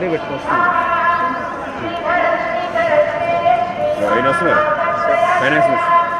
private costume. Hmm. Very nice.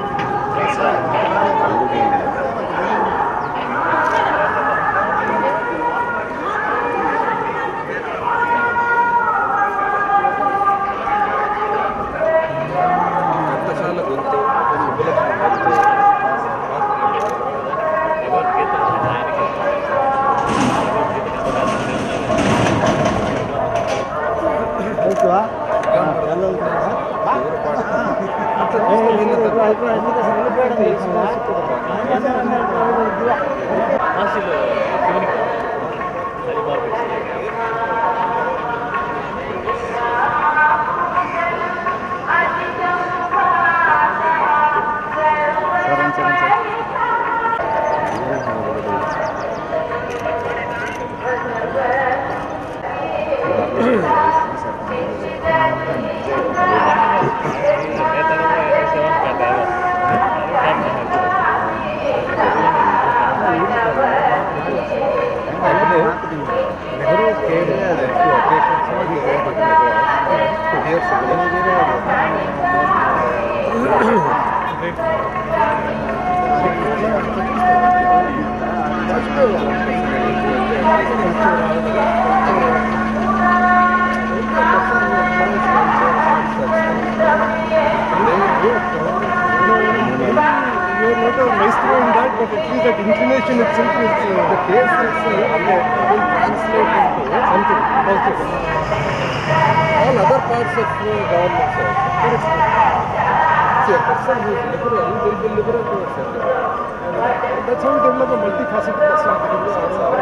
Thank you. Maestro in that, but that itself is the into something. All other parts of uh, government. See, person who is liberal will be liberal. And that's how we develop a multifaceted personality. By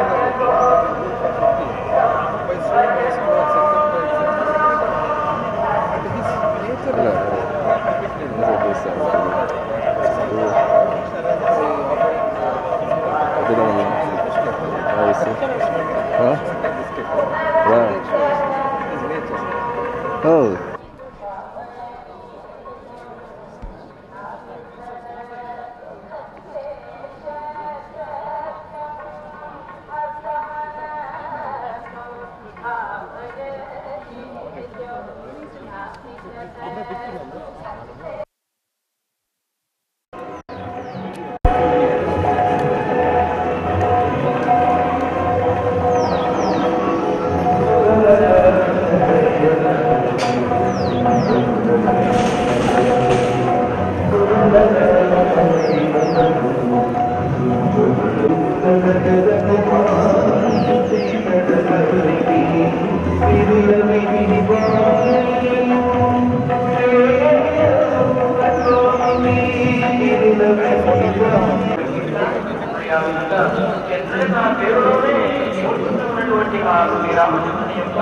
Oh. 아무 느낌이 없나? ఆవిడ ఎక్కడైనా పేరులోనే ఉన్నటువంటి ఆ శ్రీరామచంద్రుని యొక్క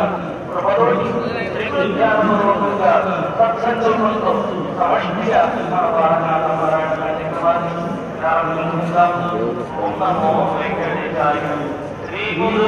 కృపలోని త్రివిద్యాత్మకంగా సత్సంకల్పంతో సమష్టిగా ఆ వారకాల పారాయణ కార్యక్రమాన్ని ప్రారంభించుకుందాం ఓం నమో వెంకటేశాయ శ్రీ గురు